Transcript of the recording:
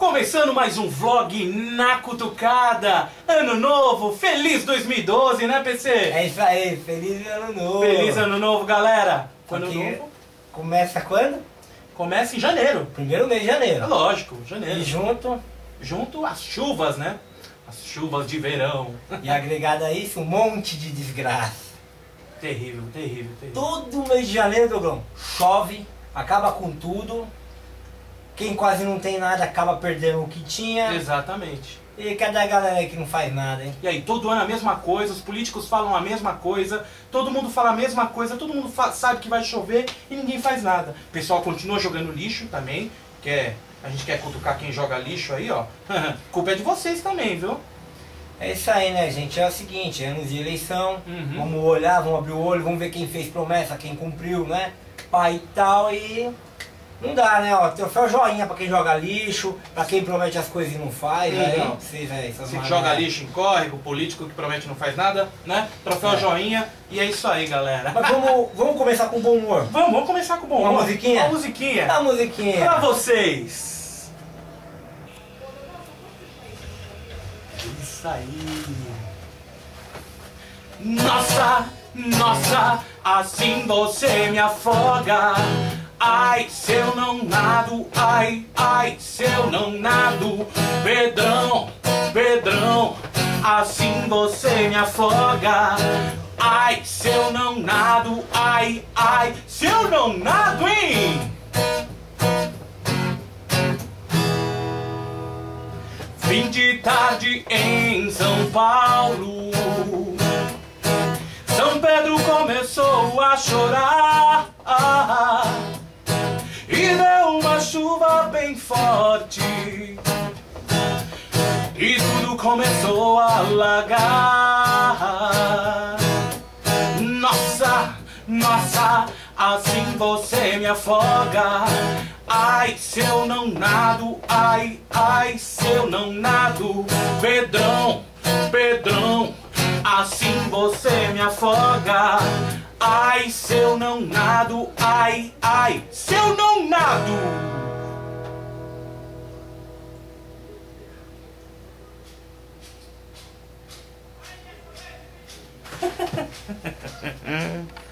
Começando mais um vlog na cutucada. Ano novo, feliz 2012, né, PC? É isso aí, feliz ano novo. Feliz ano novo, galera. Ano Porque novo Começa quando? começa em janeiro. Primeiro mês de É janeiro. lógico, E janeiro. junto, Junto às chuvas, né? As chuvas de verão. e agregado a isso, um monte de desgraça. terrível, terrível, terrível. Todo mês de janeiro, Dogão, chove, acaba com tudo. Quem quase não tem nada acaba perdendo o que tinha. Exatamente. E cadê a galera que não faz nada, hein? E aí, todo ano a mesma coisa, os políticos falam a mesma coisa, todo mundo fala a mesma coisa, todo mundo sabe que vai chover e ninguém faz nada. O pessoal continua jogando lixo também, que é, a gente quer cutucar quem joga lixo aí, ó. Culpa é de vocês também, viu? É isso aí, né, gente? É o seguinte, anos de eleição, Uhum. vamos olhar, vamos abrir o olho, vamos ver quem fez promessa, quem cumpriu, né? Pai e tal, e não dá, né? Ó, troféu joinha pra quem joga lixo, pra quem promete as coisas e não faz, Uhum. aí, vocês que manaias. joga lixo incorre, o político que promete não faz nada, né? Troféu É. joinha, e é isso aí, galera. Mas vamos, vamos começar com bom humor. Vamos, vamos começar com bom Uma humor. musiquinha? Uma musiquinha. A musiquinha. Pra vocês. Isso aí. Nossa, nossa, assim você me afoga. Ai, se eu não nado, ai, ai, se eu não nado. Pedrão, Pedrão, assim você me afoga. Ai, se eu não nado, ai, ai, se eu não nado, hein? Fim de tarde em São Paulo. Bem forte. E tudo começou a alagar. Nossa, nossa, assim você me afoga. Ai, se eu não nado, ai, ai, se eu não nado. Pedrão, Pedrão, assim você me afoga. Ai, se eu não nado, ai, ai, se eu não nado. フフフ。